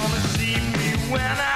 don't deceive me when I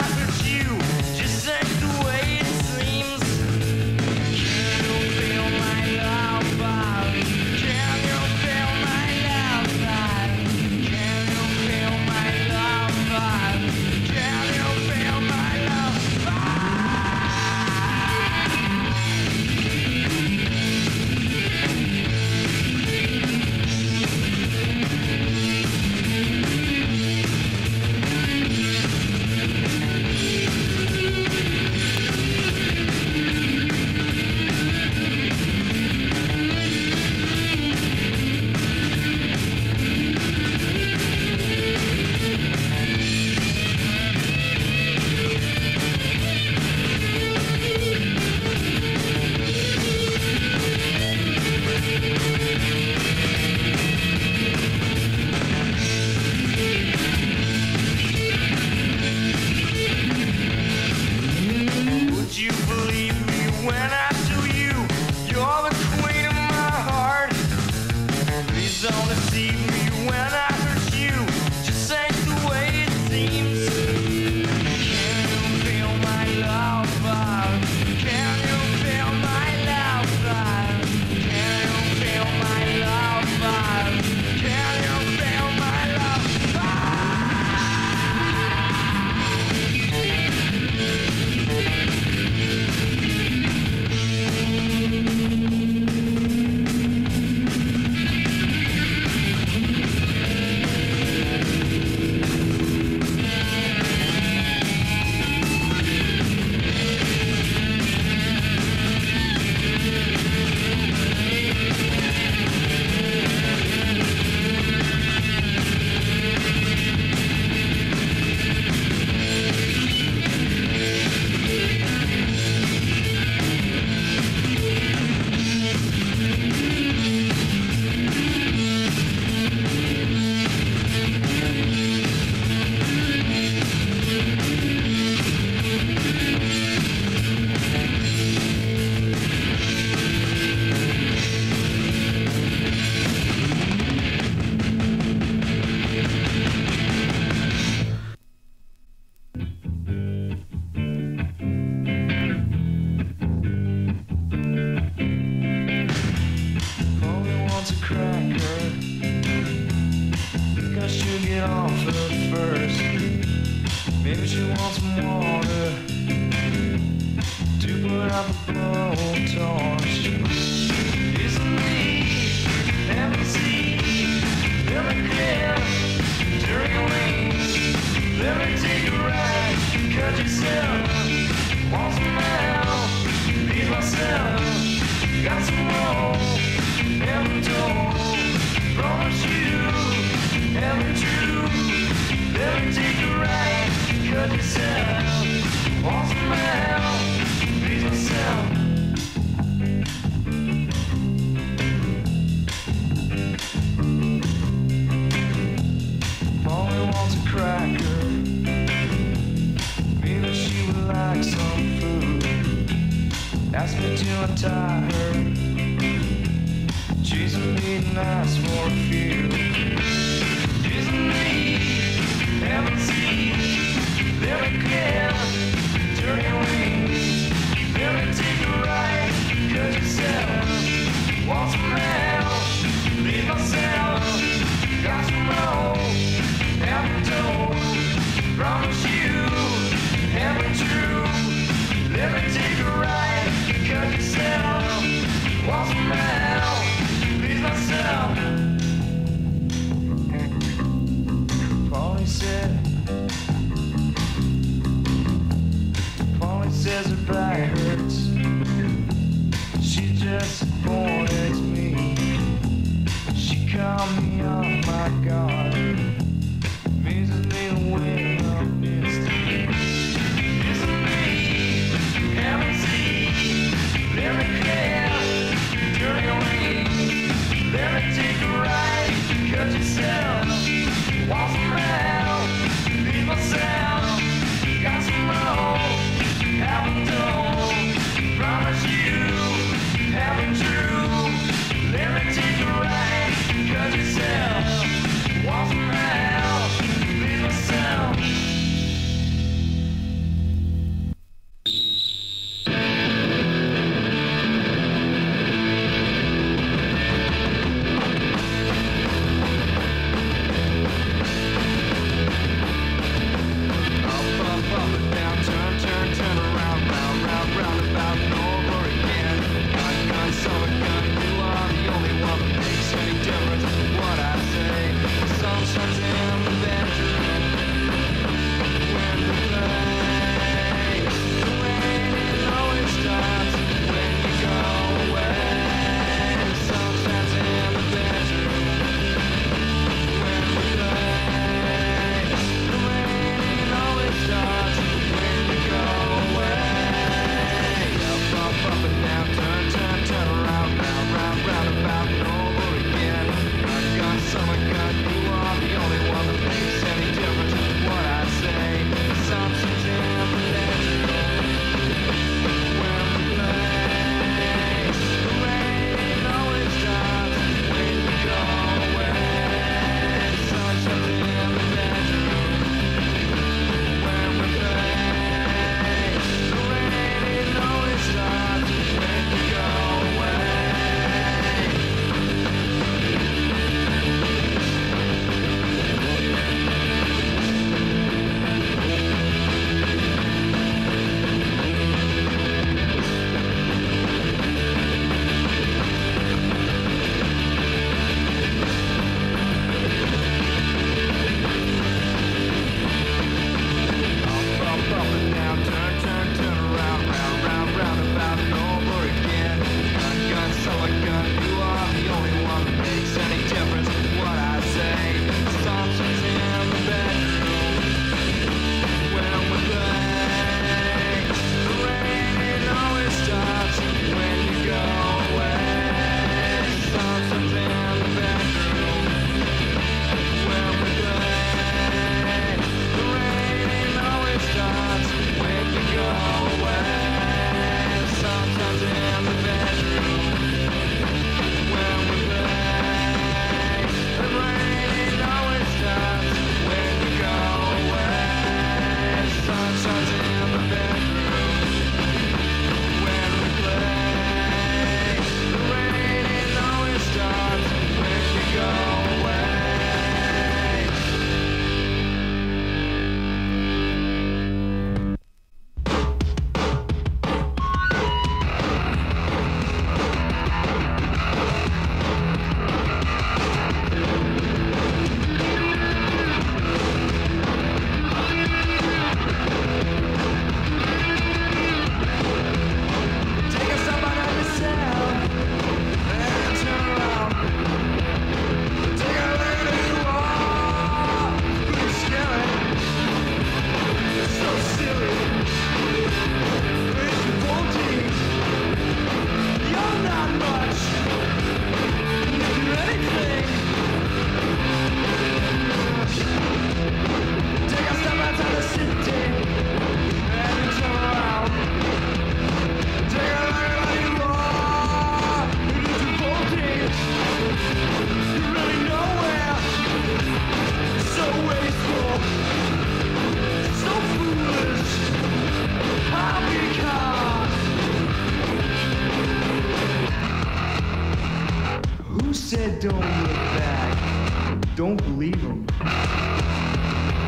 Believe them.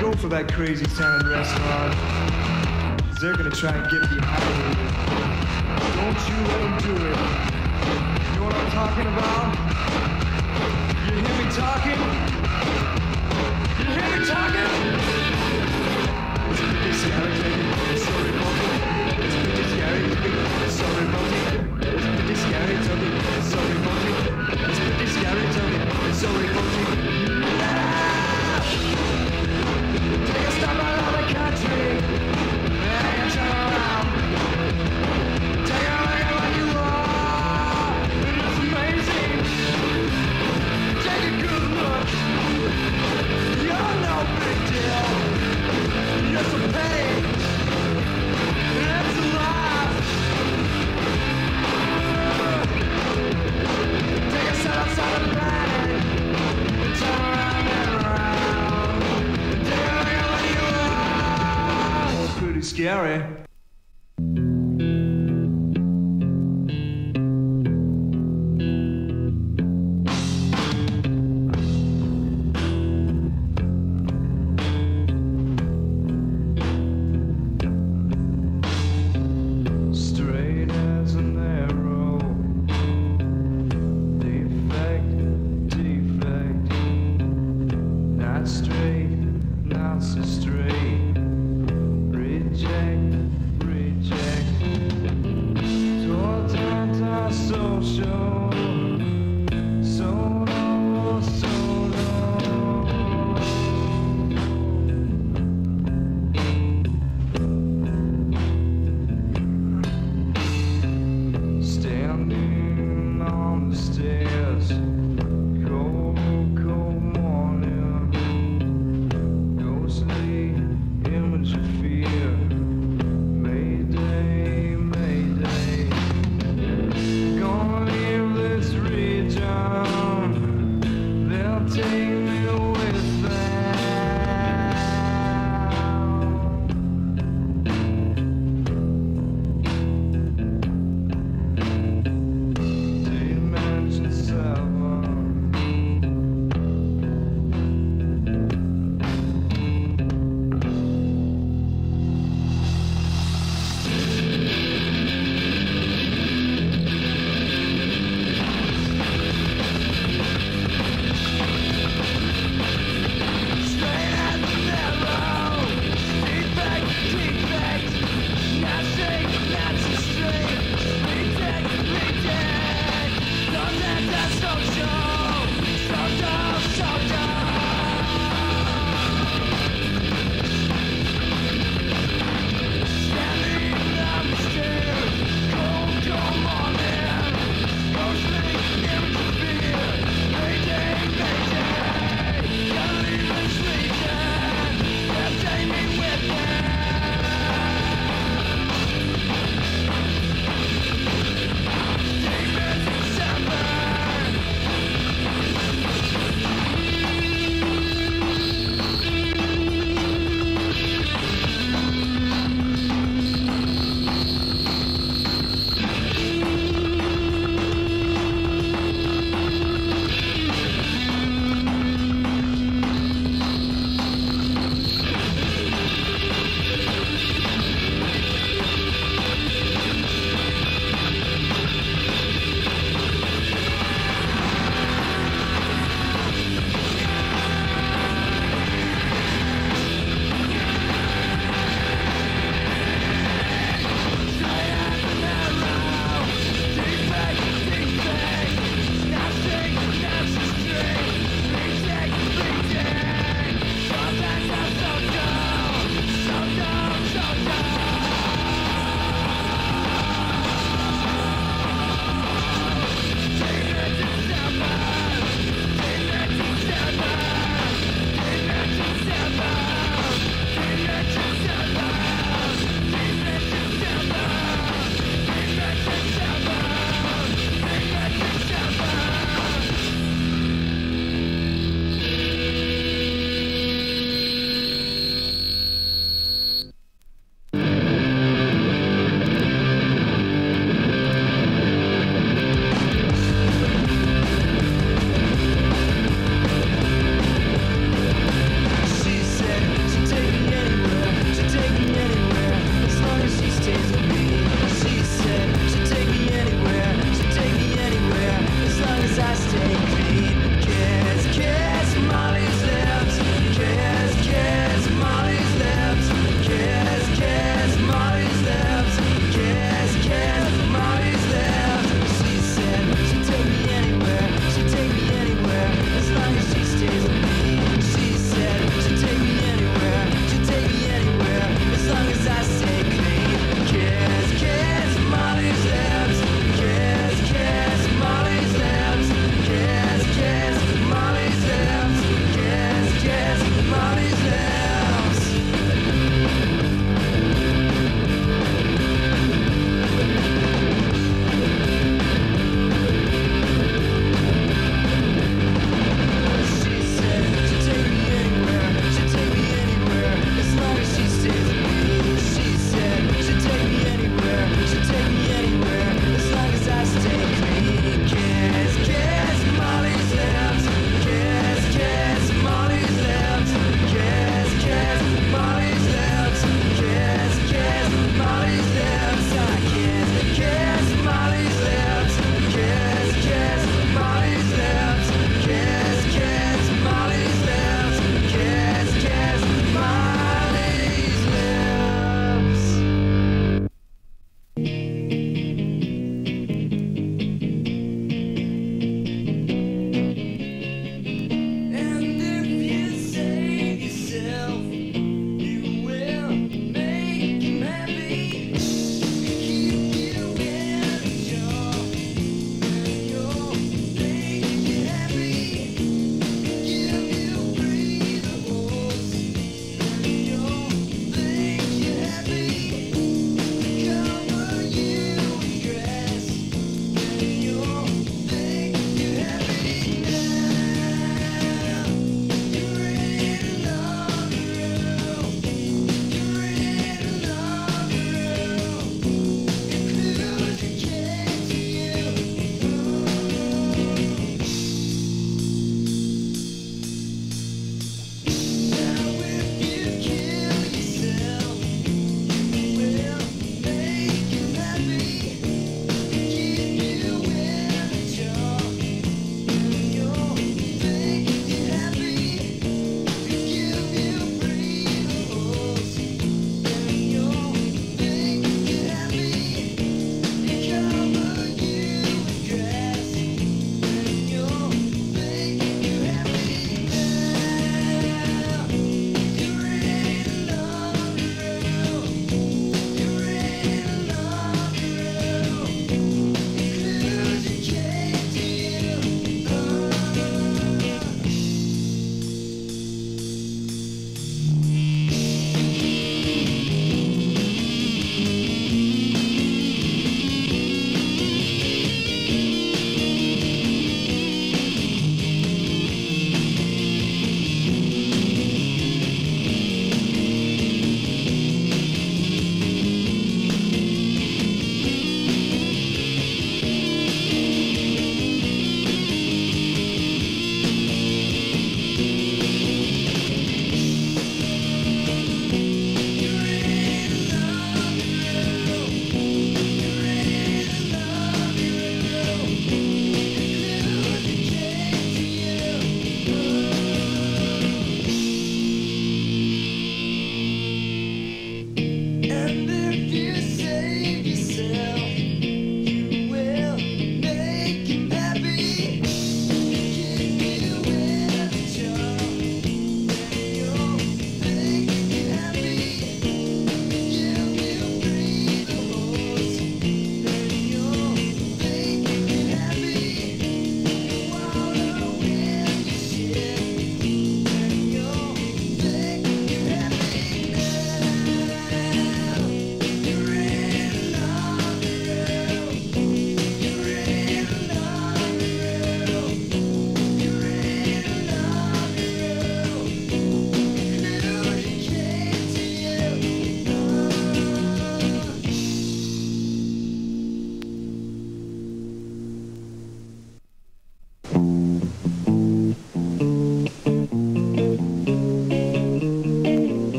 Go for that crazy sounding restaurant. they they're gonna try and get behind you. Don't you let them do it. You know what I'm talking about? You hear me talking? You hear me talking? It's pretty scary. It's so revolting. It's pretty scary. It's so revolting. It's pretty scary, Toby. It's so revolting. It's pretty scary, Toby. It's so revolting. Scary.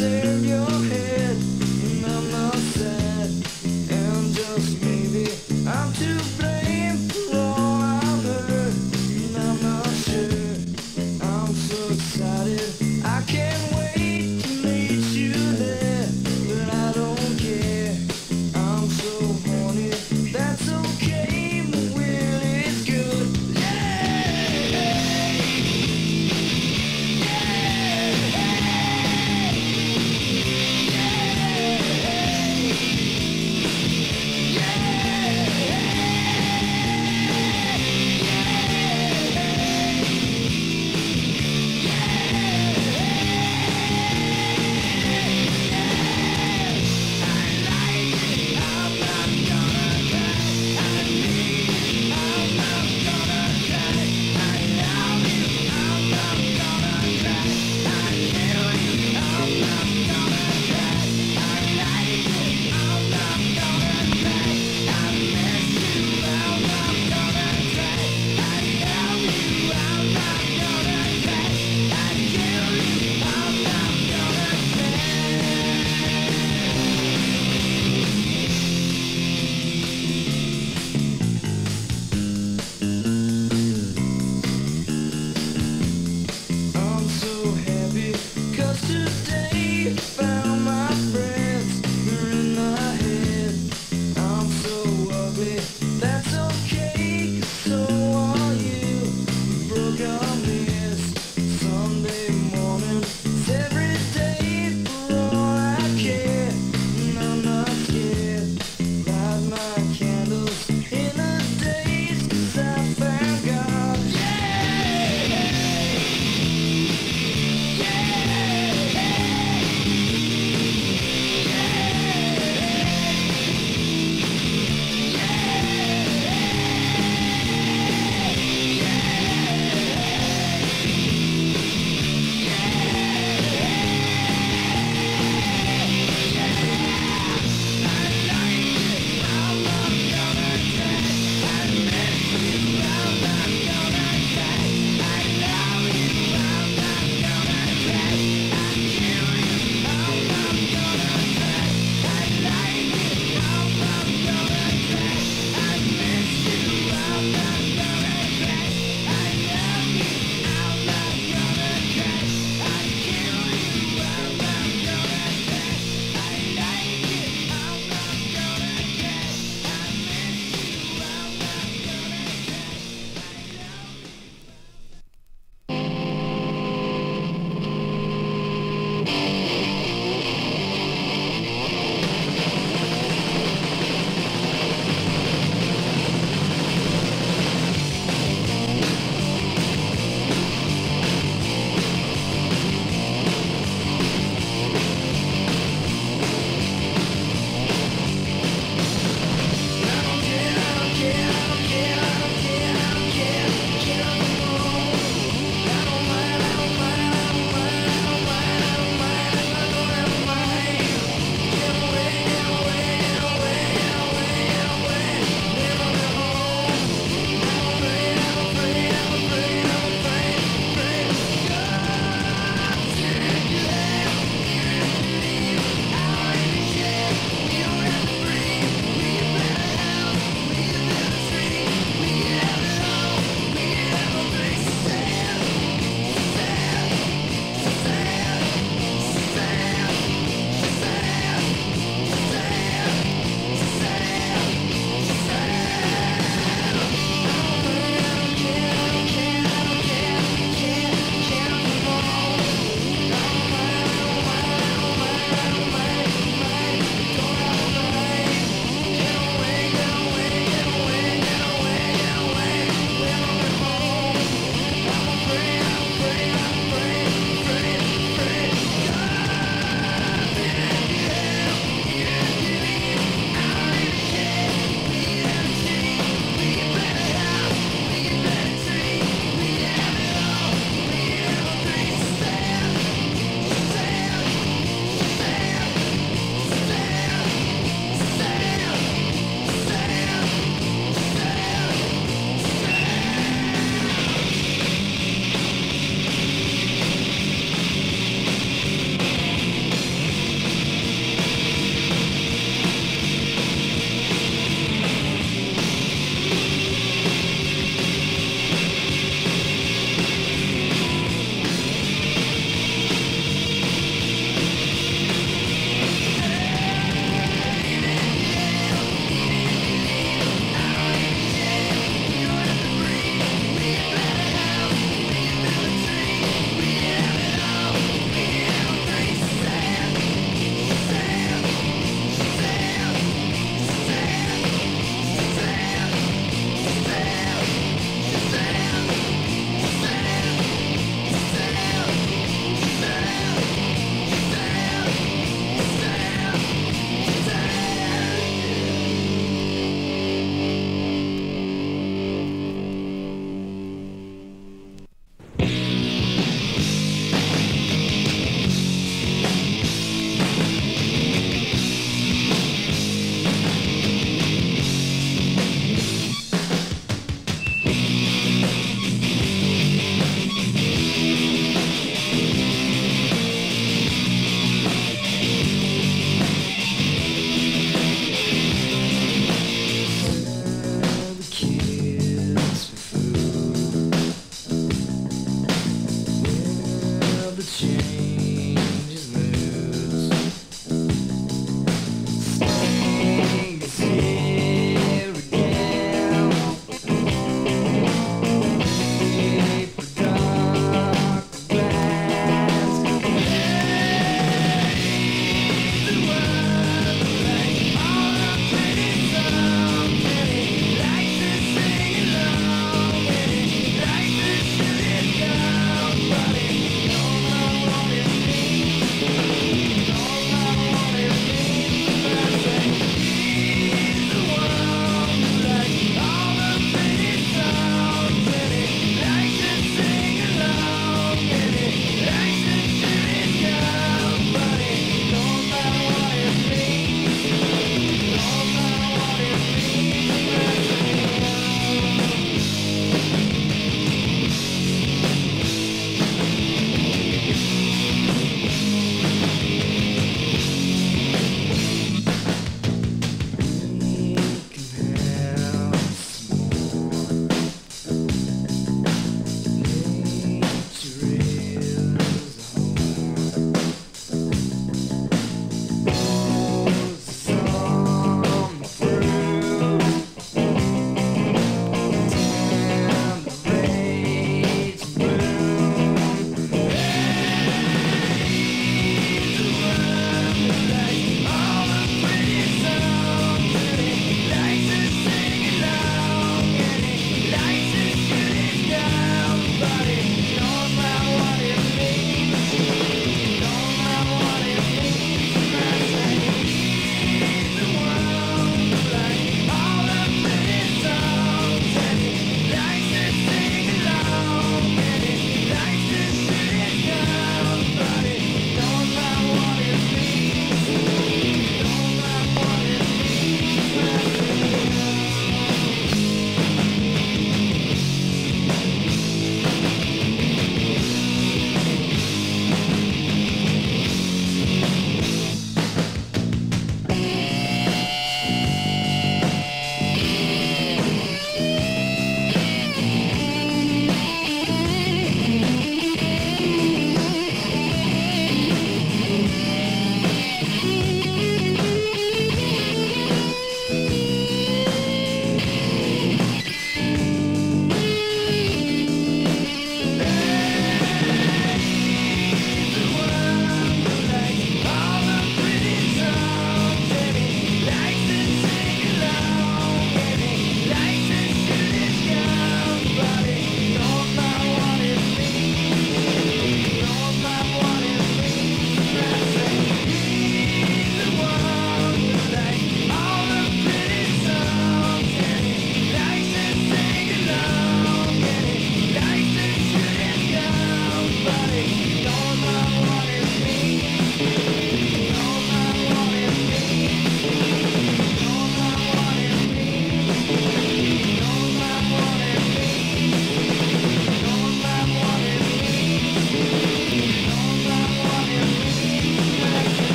Save